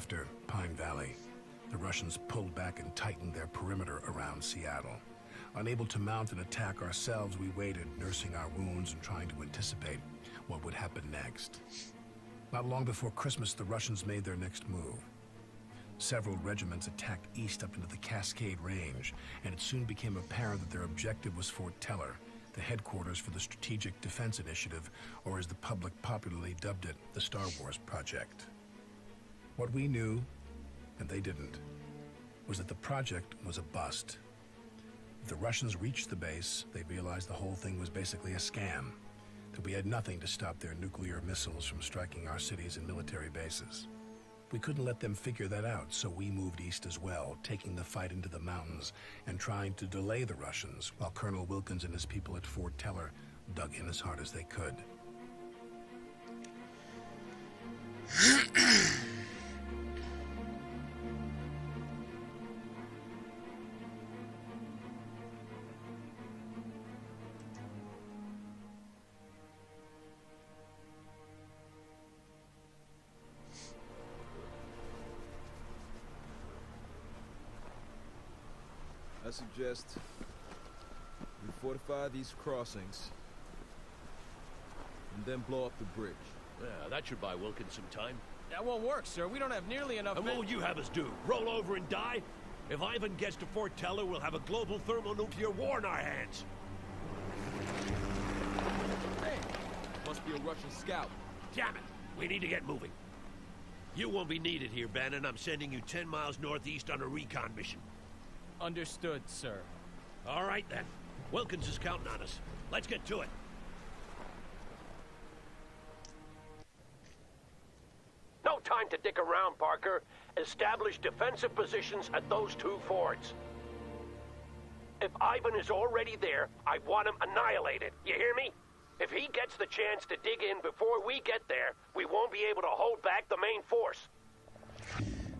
after Pine Valley, the Russians pulled back and tightened their perimeter around Seattle. Unable to mount an attack ourselves, we waited, nursing our wounds and trying to anticipate what would happen next. Not long before Christmas, the Russians made their next move. Several regiments attacked east up into the Cascade Range, and it soon became apparent that their objective was Fort Teton, the headquarters for the Strategic Defense Initiative, or as the public popularly dubbed it, the Star Wars Project. What we knew, and they didn't, was that the project was a bust. If the Russians reached the base, they realized the whole thing was basically a scam, that we had nothing to stop their nuclear missiles from striking our cities and military bases. We couldn't let them figure that out, so we moved east as well, taking the fight into the mountains and trying to delay the Russians, while Colonel Wilkins and his people at Fort Teton dug in as hard as they could. I suggest we fortify these crossings and then blow up the bridge. Yeah, that should buy Wilkins some time. That won't work, sir. We don't have nearly enough And men- what will you have us do? Roll over and die? If Ivan gets to Fort Teton, we'll have a global thermonuclear war in our hands. Hey, must be a Russian scout. Damn it! We need to get moving. You won't be needed here, Bannon. I'm sending you 10 miles northeast on a recon mission. Understood, sir. All right, then. Wilkins is counting on us. Let's get to it. No time to dick around, Parker. Establish defensive positions at those two forts. If Ivan is already there, I want him annihilated. You hear me? If he gets the chance to dig in before we get there, we won't be able to hold back the main force.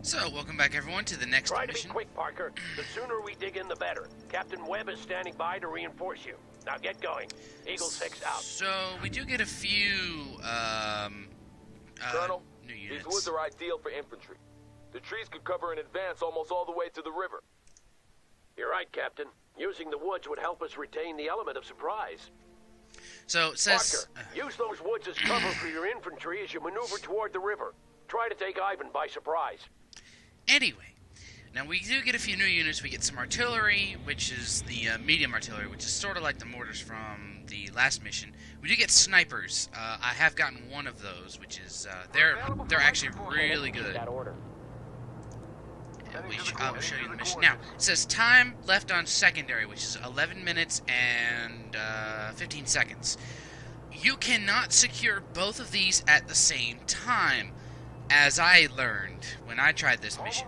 So, welcome back everyone to the next Try to be quick, Parker. The sooner we dig in, the better. Captain Webb is standing by to reinforce you. Now get going. Eagle 6 out. So, we do get a few, um, uh, Colonel, new these woods are ideal for infantry. The trees could cover an advance almost all the way to the river. You're right, Captain. Using the woods would help us retain the element of surprise. So, it says, Parker, use those woods as cover for your infantry as you maneuver toward the river. Try to take Ivan by surprise. Anyway, now we do get a few new units. We get some artillery, which is the uh, medium artillery, which is sort of like the mortars from the last mission. We do get snipers. Uh, I have gotten one of those, which is uh, they're they're actually really good. We I will show you the mission now. It says time left on secondary, which is 11 minutes and uh, 15 seconds. You cannot secure both of these at the same time, as I learned when I tried this mission.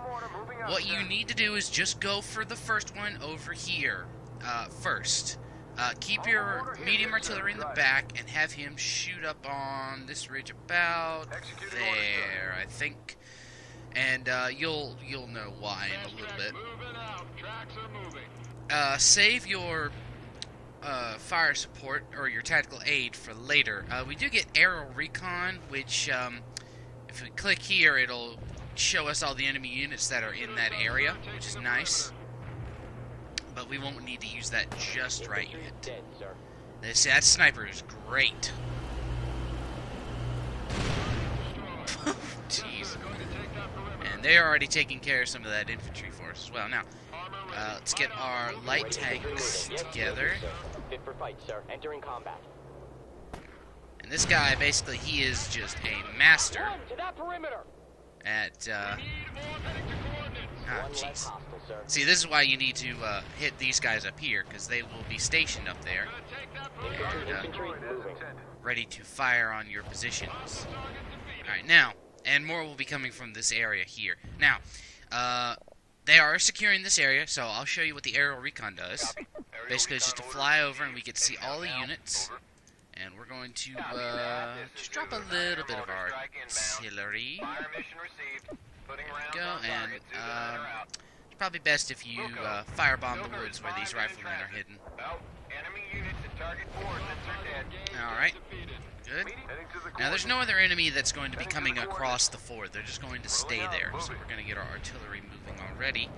What you need to do is just go for the first one over here uh, first. Uh, keep your medium artillery in the back and have him shoot up on this ridge about there, I think. And uh, you'll you'll know why in a little bit. Uh, save your uh, fire support or your tactical aid for later. Uh, we do get aerial recon, which um, if we click here, it'll show us all the enemy units that are in that area, which is nice. But we won't need to use that just right yet. This that sniper is great. Jeez. And they're already taking care of some of that infantry for us as well. Now, uh, let's get our light tanks together. Fit for fight, sir. Entering combat. And this guy, basically, he is just a master One to that perimeter. at, uh... One less jeez. See, this is why you need to uh, hit these guys up here, because they will be stationed up there, Infantry, Yeah. infantry, moving. ready to fire on your positions. Alright, now, and more will be coming from this area here. Now, uh, they are securing this area, so I'll show you what the aerial recon does. Basically, it's just to fly over and we get to see all the units. And we're going to uh, just drop a little bit of our artillery. Go, and um, probably best if you uh, firebomb the woods where these riflemen are hidden. Enemy units at target four since they're dead. All right. Good. Now, there's no other enemy that's going to be coming across the ford. They're just going to stay there. So we're going to get our artillery moving already.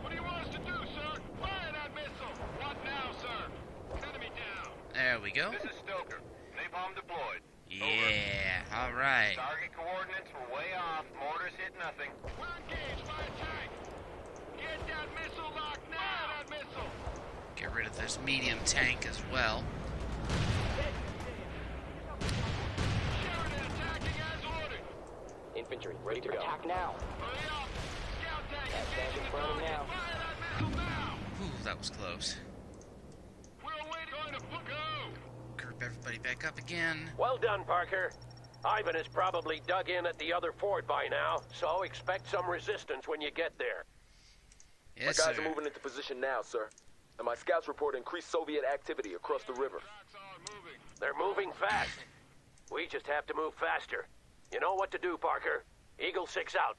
What do you want us to do, sir? Fire that missile! What now, sir? Enemy down. There we go. This is Stoker. Napalm deployed. Yeah. All right. Target coordinates were way off. Mortars hit nothing. We're engaged by a tank. Get that missile locked now. That missile. Get rid of this medium tank as well. Sheridan attacking as ordered. Infantry, ready to go. Attack now. Hurry up. Scout tank engaging the in front of target. Fire that missile now. Ooh, that was close. We're waiting. Going to put go. Group everybody back up again. Well done, Parker. Ivan is probably dug in at the other fort by now, so expect some resistance when you get there. Yes, my guys sir. are moving into position now, sir. And my scouts report increased Soviet activity across the river. Tracks are moving. They're moving fast. We just have to move faster. You know what to do, Parker. Eagle 6 out.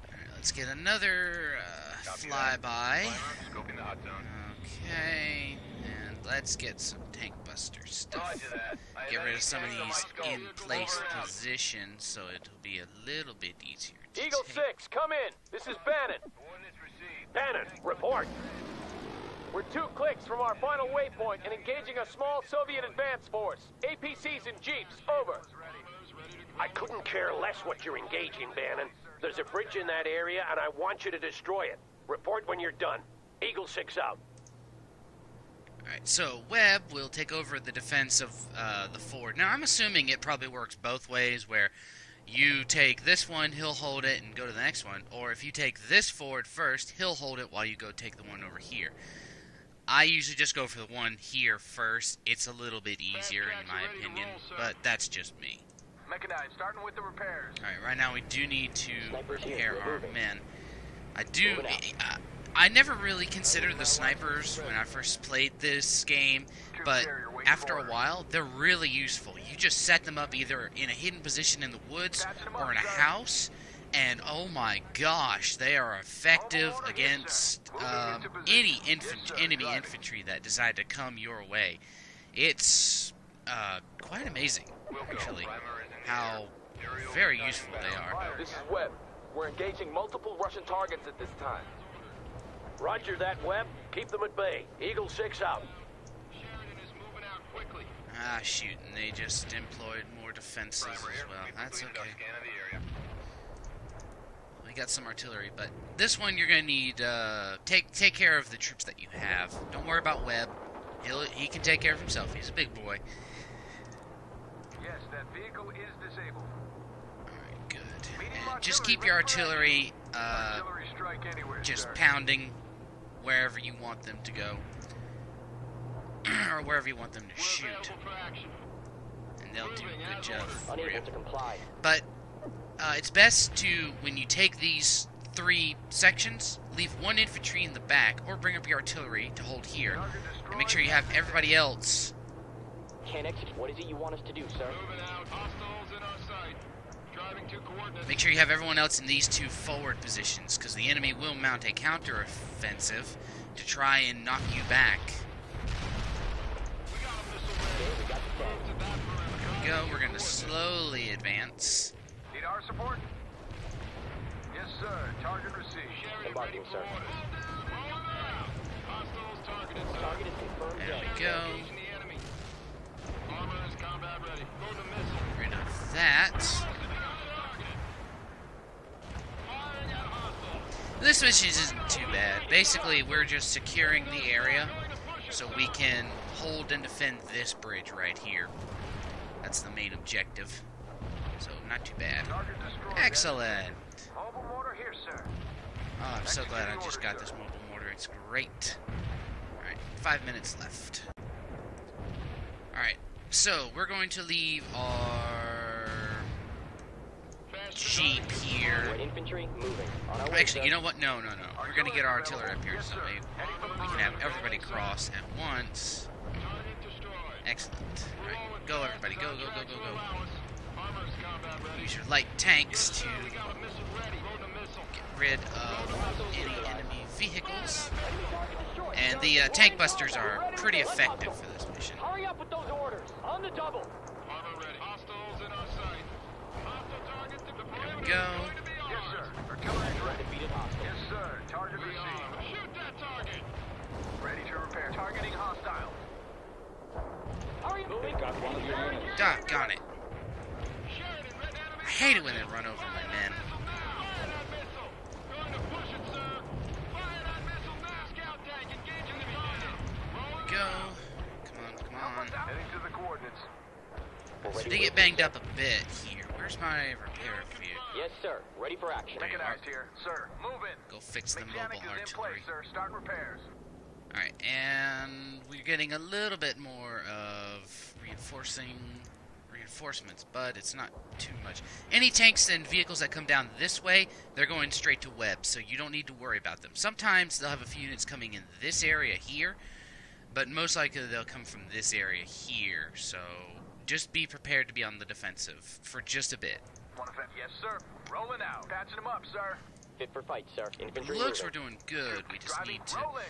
All right, let's get another uh, flyby. Scoping the hot zone. Okay, and let's get some tank buster stuff. Roger that. Get rid of some of anything on my these in place Over and out. positions so it'll be a little bit easier. To Eagle take. 6, come in. This is Bannon. Coordinates. Bannon, report. We're two clicks from our final waypoint and engaging a small Soviet advance force. APCs and jeeps, over. I couldn't care less what you're engaging, Bannon. There's a bridge in that area, and I want you to destroy it. Report when you're done. Eagle 6 out. Alright, so Webb will take over the defense of uh, the fort. Now, I'm assuming it probably works both ways, where you take this one, he'll hold it, and go to the next one. Or if you take this fort first, he'll hold it while you go take the one over here. I usually just go for the one here first. It's a little bit easier, in my opinion, but that's just me. Mechanized, starting with the repairs. Alright, right now we do need to Snipers prepare we're our moving. men. I do. I, I never really considered the snipers when I first played this game, but after a while, they're really useful. You just set them up either in a hidden position in the woods or in a house, and oh my gosh, they are effective against um, any infant, enemy infantry that decide to come your way. It's uh, quite amazing, actually, how very useful they are. This is Webb. We're engaging multiple Russian targets at this time. Roger that, Webb. Keep them at bay. Eagle 6 out. Sheridan is moving out quickly. Ah, shoot, and they just employed more defenses as well. That's okay. Scan of the area. We got some artillery, but this one you're gonna need. Uh, take take care of the troops that you have. Don't worry about Webb. He'll he can take care of himself. He's a big boy. Yes, that vehicle is disabled. All right, good. And just keep your artillery uh, Artillery strike anywhere, just sir. pounding wherever you want them to go, or wherever you want them to We're shoot, available for action. and they'll do a good job for you. Unable to comply. But uh, it's best to, when you take these three sections, leave one infantry in the back, or bring up your artillery to hold here, and make sure you have everybody else. Can't. What is it you want us to do, sir? Moving out. Hostiles in our sight. Driving to coordinates. Make sure you have everyone else in these two forward positions, because the enemy will mount a counteroffensive to try and knock you back. We got a missile ready. Okay, we got the Move to that perimeter. Go. We're going to slowly advance. Need our support? Yes, sir. Target received. Sheridan Embarking, ready for sir. orders. Hostiles targeted, sir. Target confirmed There we go. Engaging the enemy. Armor is combat ready. Go. Rid of that. Firing at hostile. This mission isn't too bad. Basically, we're just securing the area so we can hold and defend this bridge right here. That's the main objective. So, not too bad. Excellent. Here. Oh, I'm so glad I just got this mobile mortar. It's great. Alright, five minutes left. Alright, so we're going to leave our Jeep here. We're infantry moving. On our way, Actually, you know what? No, no, no. We're gonna get our artillery up here so we, can have everybody cross at once. Excellent. Alright, go everybody. Go, go, go, go, go. Armor is combat ready. Use your light tanks to We got a missile ready. Go to missile. rid of any enemy vehicles. And the uh, tank busters are pretty effective for this mission. Hurry up with those orders. On the double. Armor ready. Hostiles in our sight. Hostile targets to the There we go. Yes, sir. Artillery's ready. Yes, sir. Target received. Shoot that target. Ready to repair. Targeting hostile. Hurry up. Moving. Got one of your units. Doggone it. Sheridan, red enemy. I hate it when they run over my men. Fire that missile. Going to push it, sir. Fire that missile now. Scout tank engaging the target. Rolling Go. Come on, come on. Heading to the coordinates. So they get banged up a bit here. Where's my repair view? Yes, sir. Ready for action. There you are. here. Sir, move in. Go fix the Mechanic mobile is in place, artillery. sir. Start repairs. Alright, and we're getting a little bit more of reinforcing reinforcements, but it's not too much. Any tanks and vehicles that come down this way, they're going straight to Webb, so you don't need to worry about them. Sometimes they'll have a few units coming in this area here, but most likely they'll come from this area here, so just be prepared to be on the defensive for just a bit. One offense. Yes, sir. Rolling out. Patching them up, sir. Fit for fight, sir. Infantry Looks we're doing good, we just Driving. need to Rolling.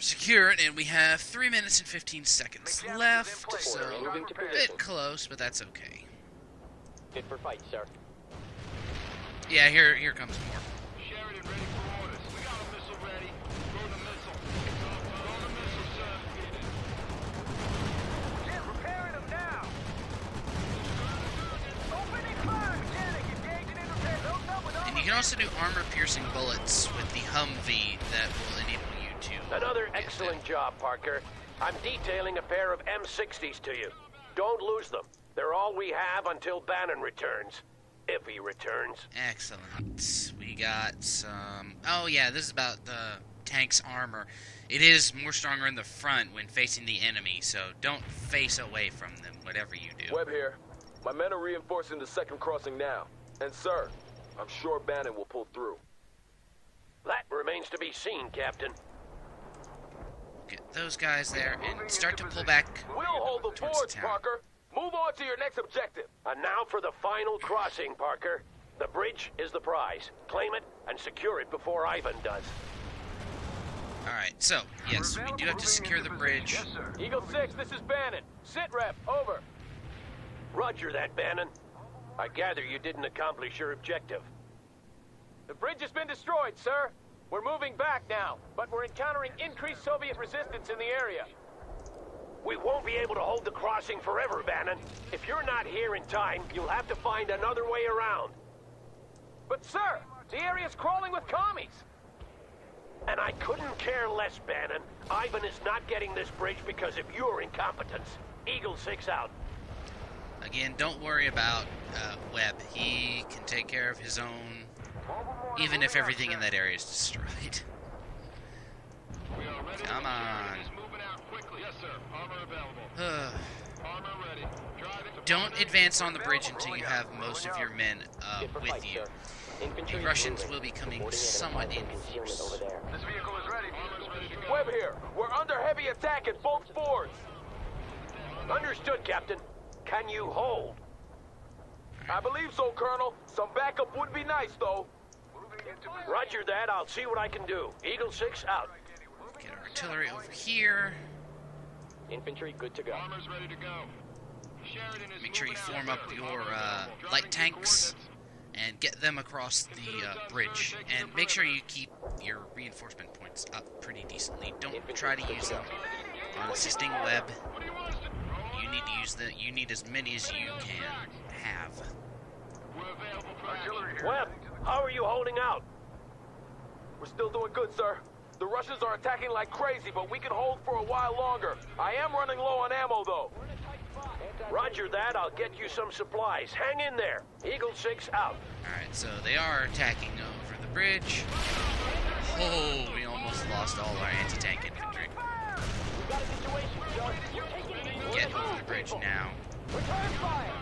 secure it, and we have 3 minutes and 15 seconds Mechanic is in left, so sir. Moving Start to repairs. bit close, but that's okay. Fit for fight, sir. Yeah, here here comes more. Sheridan ready for orders. We got a missile ready. Throw the missile. Throw the missile, sir. Yeah, repairing them now. Opening fire, mechanic. Engaging in repair. No, no, with And you can also do armor-piercing bullets with the Humvee that will enable you to. Another get excellent them. job, Parker. I'm detailing a pair of M60s to you. Don't lose them. They're all we have until Bannon returns. If he returns. Excellent. We got some. Oh yeah, this is about the tank's armor. It is more stronger in the front when facing the enemy, so don't face away from them, whatever you do. Webb here. My men are reinforcing the second crossing now. And sir, I'm sure Bannon will pull through. That remains to be seen, Captain. Get those guys there and start to pull back. We'll hold the towards. Parker. Move on to your next objective. And now for the final crossing, Parker. The bridge is the prize. Claim it and secure it before Ivan does. Alright, so, yes, we do have to secure the bridge. Yes, sir. Eagle 6, this is Bannon. Sit rep, over. Roger that, Bannon. I gather you didn't accomplish your objective. The bridge has been destroyed, sir. We're moving back now, but we're encountering increased Soviet resistance in the area. We won't be able to hold the crossing forever, Bannon. If you're not here in time, you'll have to find another way around. But, sir, the area's crawling with commies. And I couldn't care less, Bannon. Ivan is not getting this bridge because of your incompetence. Eagle 6 out. Again, don't worry about uh, Webb. He can take care of his own, even if everything in that area is destroyed. We are ready. Come on. Sheridan is moving out quickly. Yes, sir. Armor available. Uh, Armor ready. Driving. don't advance on the bridge until you have most of your men uh, with you. The Russians will be coming Reporting in somewhat and in force. over there. This vehicle is ready. Armor's ready to. Webb here. We're under heavy attack at both fords. Understood, Captain. Can you hold? I believe so, Colonel. Some backup would be nice, though. Roger that. I'll see what I can do. Eagle 6 out. Get our artillery over here. Infantry good to go. Armor's ready to go. Sheridan is Make sure you form up your uh, light tanks and get them across the uh, bridge. And make sure you keep your reinforcement points up pretty decently. Don't try to use them on assisting Webb. Need to use the. You need as many as you can have. We're available for action. Webb, how are you holding out? We're still doing good, sir. The Russians are attacking like crazy, but we can hold for a while longer. I am running low on ammo, though. Roger that. I'll get you some supplies. Hang in there. Eagle 6 out. Alright, so they are attacking over the bridge. Oh, we almost lost all our anti tank infantry. Bridge oh. now. Return fire.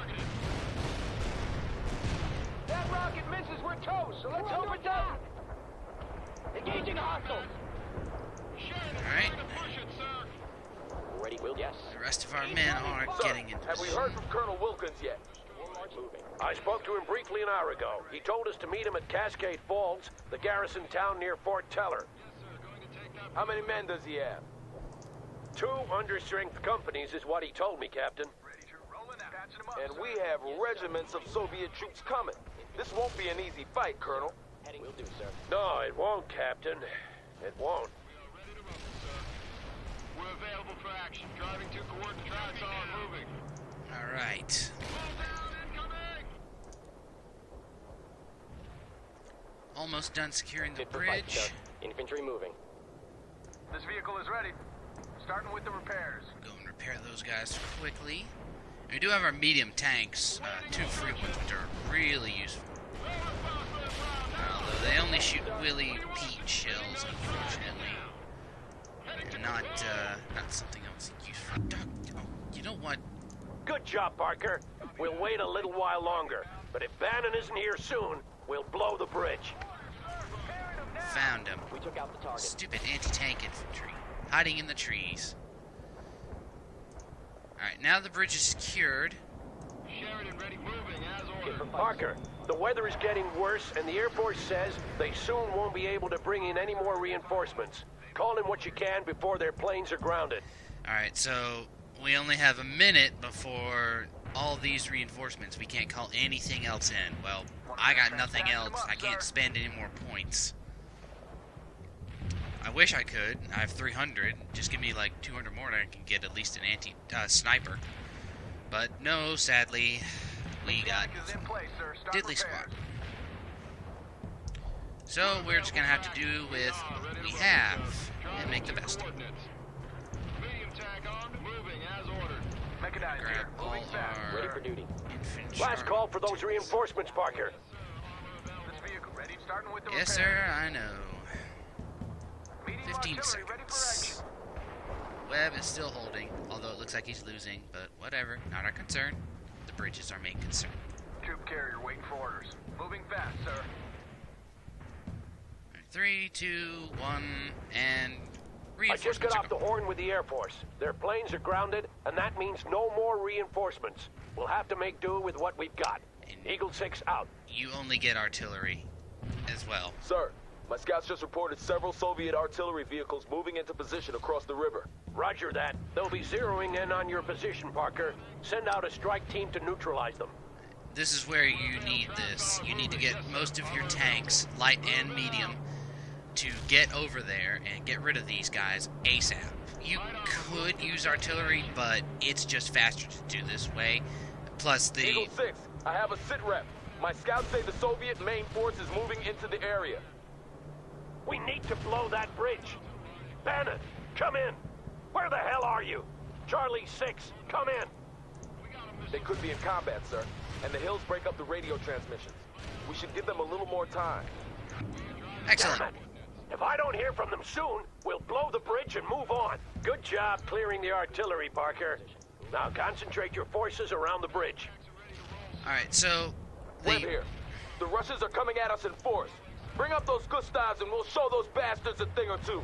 That rocket misses, we're toast, so let's hope it doesn't. Engaging hostiles. Alright, Push it, sir. Ready, will yes. the rest of our men are Sir, getting into have we heard from Colonel Wilkins yet? Moving. I spoke to him briefly an hour ago. He told us to meet him at Cascade Falls, the garrison town near Fort Teton. How many men does he have? Two understrength companies is what he told me, Captain. And we have regiments of Soviet troops coming. This won't be an easy fight, Colonel. Will do, sir. No, it won't, Captain. It won't. We're available for action. Driving to coordinate tracks on moving. All right. Almost done securing the Fit for fight, bridge. Infantry moving. This vehicle is ready. Starting with the repairs. Go and repair those guys quickly. We do have our medium tanks, uh, two free ones, which are really useful. Although they only shoot Willy Pete shells, unfortunately. Not, uh, not something else useful. Oh, you know what? Good job, Parker. We'll wait a little while longer. But if Bannon isn't here soon, we'll blow the bridge. Found him. We took out the target. Stupid anti-tank infantry. Hiding in the trees. Alright, now the bridge is secured. Sheridan ready moving as ordered. Parker, the weather is getting worse, and the Air Force says they soon won't be able to bring in any more reinforcements. Call in what you can before their planes are grounded. Alright, so we only have a minute before all these reinforcements. We can't call anything else in. Well, I got nothing else. I can't spend any more points. I wish I could. I have 300. Just give me like 200 more and I can get at least an anti uh, sniper. But no, sadly, we got place, diddly repairs. squat. So we're just gonna have to do with what we have and make the best of it. Medium tank moving as ordered. Mechanized Grab here. all Moving fast. Ready our for duty. infantry. Last call for those reinforcements, Parker. This vehicle ready. Starting with the Yes, sir, I know. Medium 15 artillery ready for action. seconds. Webb is still holding, although it looks like he's losing, but whatever, not our concern. The bridge is our main concern. Troop carrier waiting for orders. Moving fast, sir. Three, two, one, and I just got off the horn with the Air Force. Their planes are grounded, and that means no more reinforcements. We'll have to make do with what we've got. And- Eagle 6 out. You only get artillery as well. Sir, my scouts just reported several Soviet artillery vehicles moving into position across the river. Roger that. They'll be zeroing in on your position, Parker. Send out a strike team to neutralize them. This is where you need this. You need to get most of your tanks, light and medium, to get over there and get rid of these guys ASAP. You could use artillery, but it's just faster to do this way. Plus the Eagle 6, I have a sit rep. My scouts say the Soviet main force is moving into the area. We need to blow that bridge. Bannon, come in. Where the hell are you? Charlie 6, come in. They could be in combat, sir, and the hills break up the radio transmissions. We should give them a little more time. excellent. If I don't hear from them soon, we'll blow the bridge and move on. Good job clearing the artillery, Parker. Now concentrate your forces around the bridge. All right, so Webb the here. The Russians are coming at us in force. Bring up those Gustavs and we'll show those bastards a thing or two.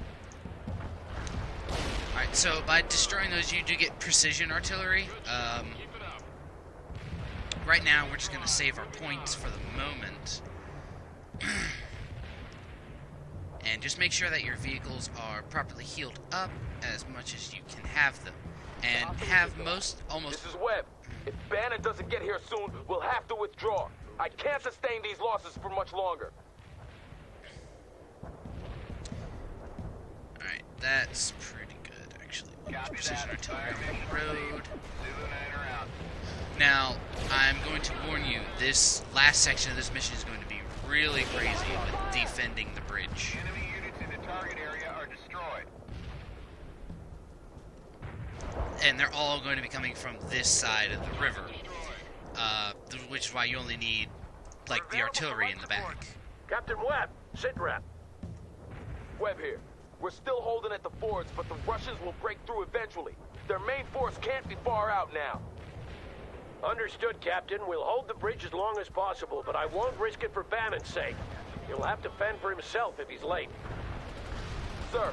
all right, so by destroying those, you do get precision artillery. Um, right now, we're just gonna save our points for the moment, and just make sure that your vehicles are properly healed up as much as you can have them, and have most almost This is Webb. If Bannon doesn't get here soon, we'll have to withdraw. I can't sustain these losses for much longer. Alright, that's pretty good, actually. Precision artillery on the road. Now, I'm going to warn you, this last section of this mission is going to be really crazy with defending the bridge. Enemy units in the target area are destroyed. And they're all going to be coming from this side of the river. Uh, which is why you only need, like, the artillery in the back. Captain Webb, sit rep. Webb here. We're still holding at the fords, but the Russians will break through eventually. Their main force can't be far out now. Understood, Captain. We'll hold the bridge as long as possible, but I won't risk it for Bannon's sake. He'll have to fend for himself if he's late. Sir,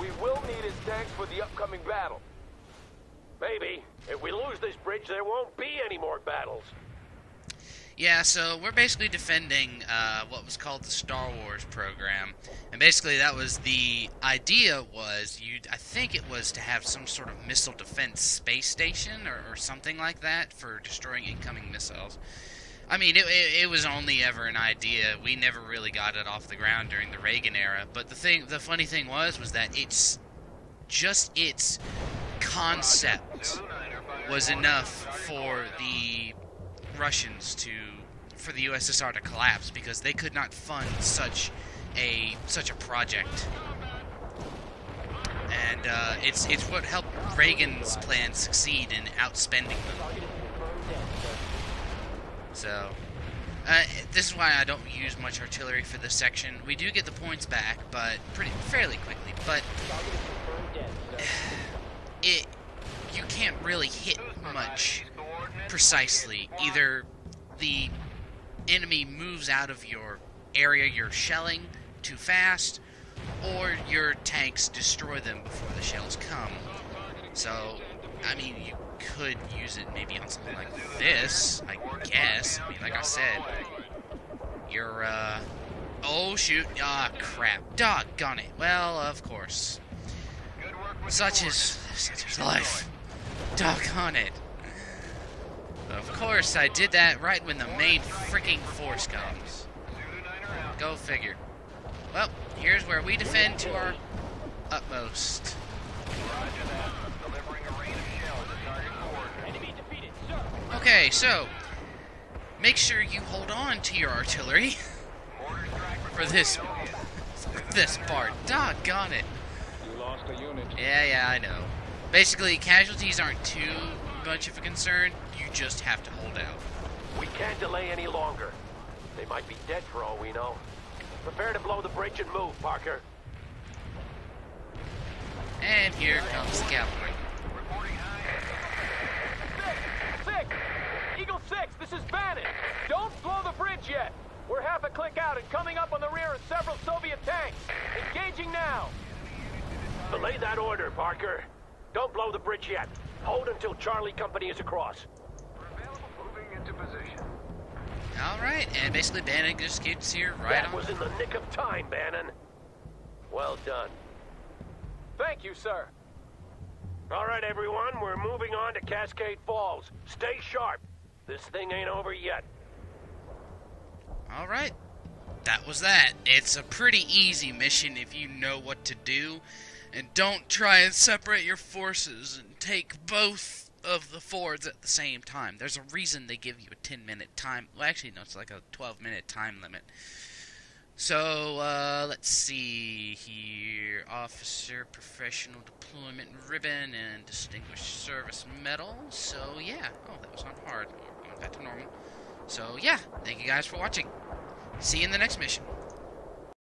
we will need his tanks for the upcoming battle. Maybe. If we lose this bridge, there won't be any more battles. Yeah, so we're basically defending uh, what was called the Star Wars program, and basically that was the idea was you. I think it was to have some sort of missile defense space station or, or something like that for destroying incoming missiles. I mean, it, it, it was only ever an idea. We never really got it off the ground during the Reagan era. But the thing, the funny thing was, was that it's just its concept was enough for the Russians to, for the USSR to collapse because they could not fund such a such a project. And uh, it's it's what helped Reagan's plan succeed in outspending them. So, uh, this is why I don't use much artillery for this section. We do get the points back, but pretty fairly quickly. But it you can't really hit much precisely. Either the enemy moves out of your area you're shelling too fast, or your tanks destroy them before the shells come. So, I mean, you could use it maybe on something like this, I guess. I mean, like I said, you're, uh... Oh, shoot. Ah, oh, crap. Doggone it. Well, of course. Such is, such is life. Doggone it. Of course, I did that right when the main freaking force comes. Go figure. Well, here's where we defend to our utmost. Okay, so make sure you hold on to your artillery for this for this part. Doggone it. You lost a unit. Yeah, yeah, I know. Basically, casualties aren't too much of a concern. You just have to hold out. We can't delay any longer. They might be dead for all we know. Prepare to blow the bridge and move, Parker. And here comes the cavalry. Six! Eagle 6, this is Bannon. Don't blow the bridge yet. We're half a click out and coming up on the rear of several Soviet tanks. Engaging now. Delay that order, Parker. Don't blow the bridge yet. Hold until Charlie Company is across. Moving into position. Alright, and basically Bannon just gets here right that on. was in the nick of time, Bannon. Well done. Thank you, sir. All right, everyone, we're moving on to Cascade Falls. Stay sharp. This thing ain't over yet. Alright. That was that. It's a pretty easy mission if you know what to do. And don't try and separate your forces and take both of the fords at the same time. There's a reason they give you a 10 minute time. Well, actually, no, it's like a 12 minute time limit. So, uh, let's see here. Officer, Professional Deployment Ribbon, and Distinguished Service Medal. So, yeah. Oh, that was on hard. Going back to normal. So, yeah. Thank you guys for watching. See you in the next mission.